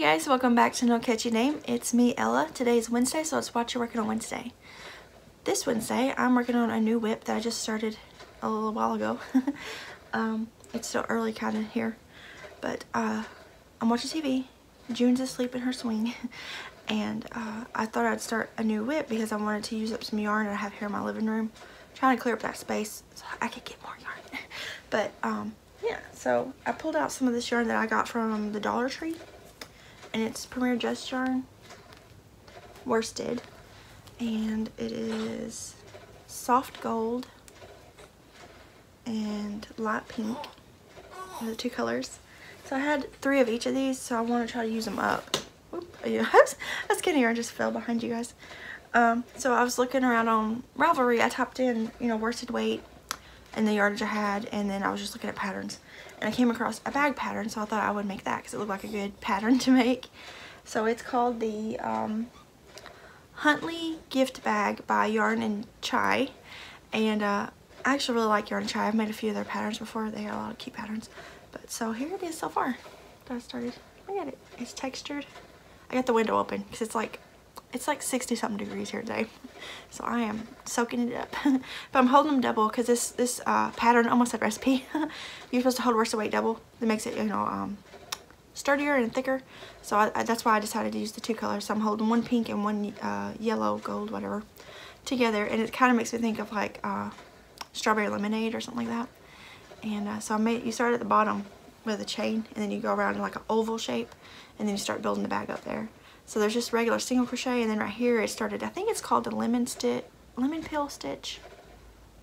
Hey guys, welcome back to No Catchy Name. It's me, Ella. Today is Wednesday, so let's watch you working on Wednesday. This Wednesday, I'm working on a new WIP that I just started a little while ago. um, it's still early kind of here, but uh, I'm watching TV. June's asleep in her swing, and uh, I thought I'd start a new WIP because I wanted to use up some yarn that I have here in my living room. trying to clear up that space so I could get more yarn. but um, yeah, so I pulled out some of this yarn that I got from the Dollar Tree and it's Premier Just Yarn worsted. And it is soft gold and light pink the two colors. So I had three of each of these so I want to try to use them up. Oop, yeah, that skinny yarn just fell behind you guys. Um, so I was looking around on Ravelry. I typed in you know worsted weight and the yardage I had and then I was just looking at patterns. And I came across a bag pattern so I thought I would make that because it looked like a good pattern to make. So it's called the um, Huntley gift bag by Yarn and Chai. And uh, I actually really like Yarn and Chai. I've made a few of their patterns before. They have a lot of cute patterns. But so here it is so far that I started. Look at it. It's textured. I got the window open because it's like it's like 60 something degrees here today so I am soaking it up. But I'm holding them double because this this uh, pattern almost said recipe you're supposed to hold worsted weight double. That makes it you know um, sturdier and thicker. So I, I, that's why I decided to use the two colors. So I'm holding one pink and one uh, yellow gold whatever together. And it kind of makes me think of like uh, strawberry lemonade or something like that. And uh, so I made you start at the bottom with a chain and then you go around in like an oval shape and then you start building the bag up there so there's just regular single crochet and then right here it started, I think it's called the lemon stitch, lemon peel stitch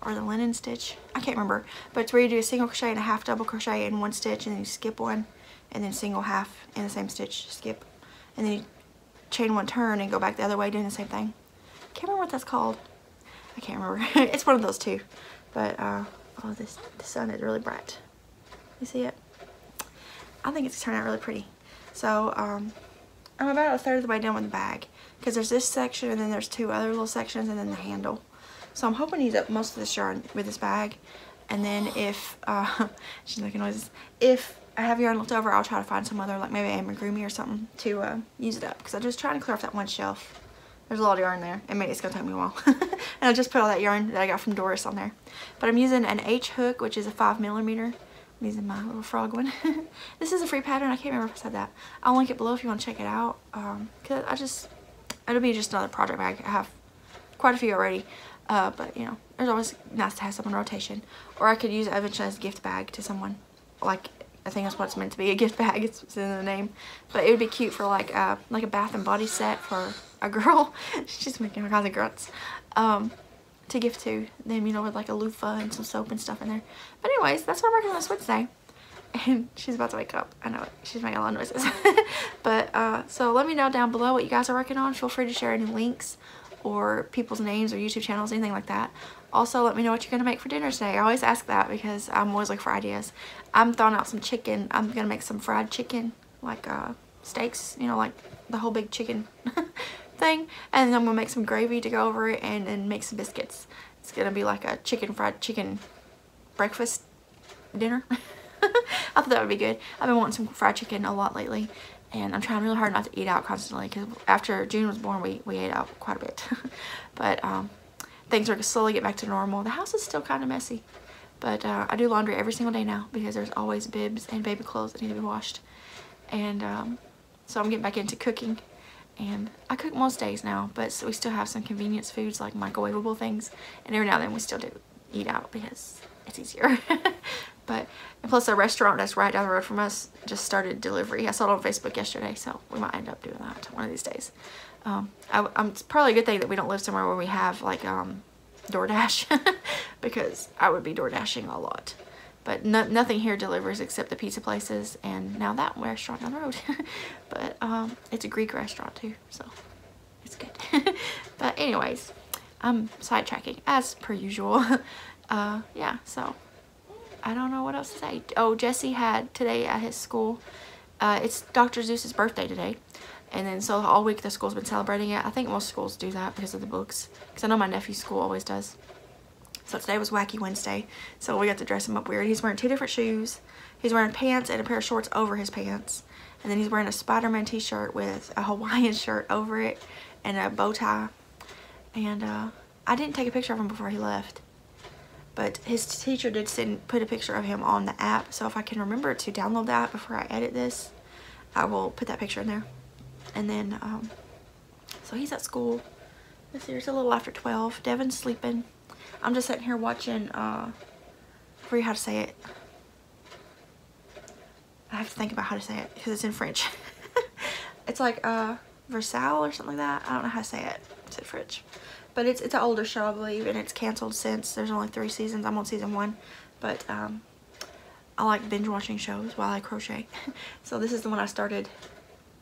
or the linen stitch. I can't remember. But it's where you do a single crochet and a half double crochet in one stitch and then you skip one and then single half in the same stitch, skip. And then you chain one turn and go back the other way doing the same thing. Can't remember what that's called. I can't remember. it's one of those two. But, uh, oh, this, the sun is really bright. You see it? I think it's turning out really pretty. So, um, I'm about a third of the way done with the bag because there's this section and then there's two other little sections and then the handle. So I'm hoping to use up most of this yarn with this bag. And then if, uh, she's making noises, if I have yarn left over, I'll try to find some other, like maybe amigurumi or something to uh, use it up. Because I'm just trying to clear off that one shelf. There's a lot of yarn there. I mean, it's going to take me a while. and I just put all that yarn that I got from Doris on there. But I'm using an H hook, which is a 5 millimeter using my little frog one. this is a free pattern. I can't remember if I said that. I'll link it below if you want to check it out. Um, cause I just, it'll be just another project bag. I have quite a few already. Uh, but you know, it's always nice to have some in rotation. Or I could use it eventually as a gift bag to someone. Like, I think that's what it's meant to be, a gift bag. It's, it's in the name. But it would be cute for like, uh, like a bath and body set for a girl. She's making all kinds of grunts. Um, to gift to them, you know, with like a loofah and some soap and stuff in there. But anyways, that's what I'm working on this Wednesday. And she's about to wake up. I know it. She's making a lot of noises. but, uh, so let me know down below what you guys are working on. Feel free to share any links or people's names or YouTube channels, anything like that. Also, let me know what you're going to make for dinner today. I always ask that because I'm always looking for ideas. I'm throwing out some chicken. I'm going to make some fried chicken, like uh, steaks, you know, like the whole big chicken thing and then I'm gonna make some gravy to go over it and then make some biscuits. It's gonna be like a chicken fried chicken breakfast dinner. I thought that would be good. I've been wanting some fried chicken a lot lately and I'm trying really hard not to eat out constantly because after June was born we, we ate out quite a bit. But um, things are slowly get back to normal. The house is still kind of messy but uh, I do laundry every single day now because there's always bibs and baby clothes that need to be washed. And um, so I'm getting back into cooking and I cook most days now but we still have some convenience foods like microwavable things and every now and then we still do eat out because it's easier. But plus a restaurant that's right down the road from us just started delivery. I saw it on Facebook yesterday so we might end up doing that one of these days. Um, I, um, it's probably a good thing that we don't live somewhere where we have like um, DoorDash because I would be DoorDashing a lot but no, nothing here delivers except the pizza places and now that restaurant down the road. but um, it's a Greek restaurant too, so it's good. but anyways, I'm sidetracking as per usual. uh, yeah, so I don't know what else to say. Oh, Jesse had today at his school, uh, it's Dr. Seuss's birthday today. And then so all week the school's been celebrating it. I think most schools do that because of the books. Because I know my nephew's school always does. So today was Wacky Wednesday. So we got to dress him up weird. He's wearing two different shoes. He's wearing pants and a pair of shorts over his pants. And then he's wearing a Spider-Man t-shirt with a Hawaiian shirt over it and a bow tie. And uh, I didn't take a picture of him before he left. But his teacher did send put a picture of him on the app. So if I can remember to download that before I edit this, I will put that picture in there. And then, um, so he's at school. This year's a little after 12. Devin's sleeping. I'm just sitting here watching, uh, I forget how to say it. I have to think about how to say it because it's in French. it's like uh, Versailles or something like that. I don't know how to say it. It's in French. But it's it's an older show, I believe, and it's canceled since. There's only three seasons. I'm on season one. But um, I like binge watching shows while I crochet. so this is the one I started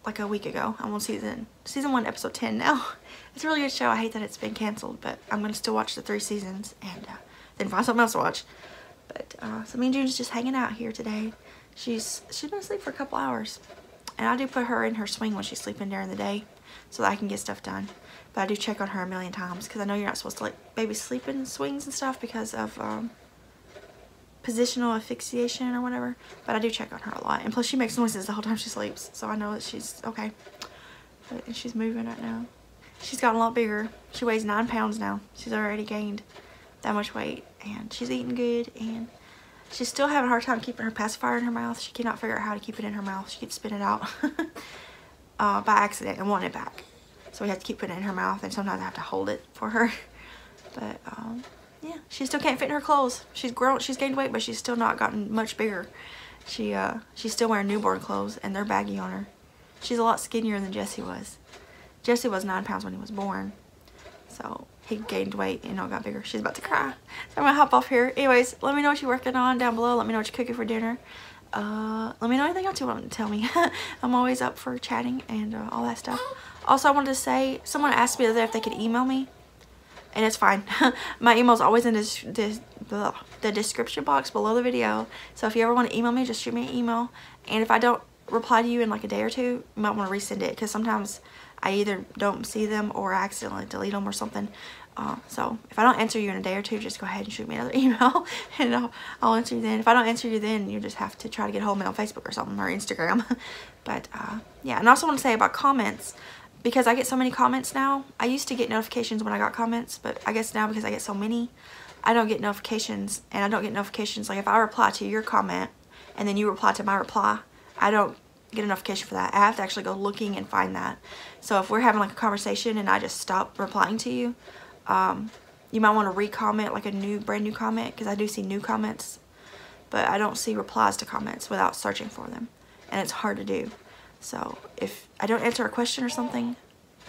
like a week ago. I'm on season season one, episode 10 now. It's a really good show. I hate that it's been canceled, but I'm to still watch the three seasons and uh, then find something else to watch. But uh, so me and June's just hanging out here today. She's she's been asleep for a couple hours. And I do put her in her swing when she's sleeping during the day so that I can get stuff done. But I do check on her a million times because I know you're not supposed to let baby sleep in swings and stuff because of um, positional asphyxiation or whatever. But I do check on her a lot. And plus she makes noises the whole time she sleeps. So I know that she's okay. But she's moving right now. She's gotten a lot bigger. She weighs nine pounds now. She's already gained that much weight. And she's eating good. And she's still having a hard time keeping her pacifier in her mouth. She cannot figure out how to keep it in her mouth. She keeps spitting it out uh, by accident and want it back. So we have to keep putting it in her mouth. And sometimes I have to hold it for her. But, um, yeah, she still can't fit in her clothes. She's grown, she's gained weight, but she's still not gotten much bigger. She, uh, she's still wearing newborn clothes, and they're baggy on her. She's a lot skinnier than Jesse was. Jesse was nine pounds when he was born. So he gained weight and all got bigger. She's about to cry. So I'm gonna hop off here. Anyways, let me know what you're working on down below. Let me know what you're cooking for dinner. Uh, let me know anything else you want to tell me. I'm always up for chatting and uh, all that stuff. Also, I wanted to say, someone asked me the other day if they could email me. And it's fine. My email's always in this, this, the description box below the video. So if you ever want to email me, just shoot me an email. And if I don't reply to you in like a day or two, you might want to resend it. Because sometimes I either don't see them or I accidentally delete them or something. Uh, so if I don't answer you in a day or two, just go ahead and shoot me another email and I'll, I'll, answer you then. If I don't answer you then, you just have to try to get hold of me on Facebook or something or Instagram. but uh, yeah, and I also want to say about comments because I get so many comments now. I used to get notifications when I got comments, but I guess now because I get so many, I don't get notifications and I don't get notifications. Like if I reply to your comment and then you reply to my reply, I don't get a notification for that. I have to actually go looking and find that. So if we're having like a conversation and I just stop replying to you, um, you might want to re-comment like a new, brand new comment because I do see new comments, but I don't see replies to comments without searching for them. And it's hard to do. So if I don't answer a question or something,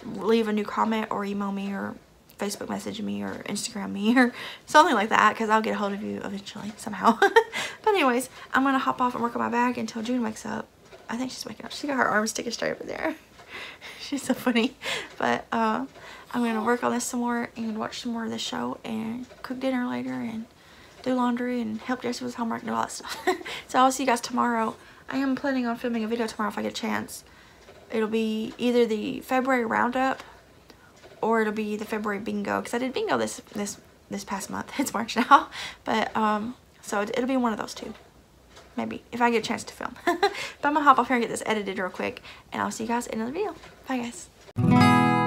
leave a new comment or email me or Facebook message me or Instagram me or something like that because I'll get a hold of you eventually somehow. but anyways, I'm going to hop off and work on my bag until June wakes up. I think she's waking up. She got her arms sticking straight over there. she's so funny. But uh, I'm going to work on this some more and watch some more of this show and cook dinner later and do laundry and help Jesse with homework and all that stuff. so I'll see you guys tomorrow. I am planning on filming a video tomorrow if I get a chance. It'll be either the February roundup or it'll be the February bingo because I did bingo this this this past month. It's March now, but um, so it'll be one of those two maybe, if I get a chance to film. but I'm gonna hop off here and get this edited real quick, and I'll see you guys in another video. Bye, guys.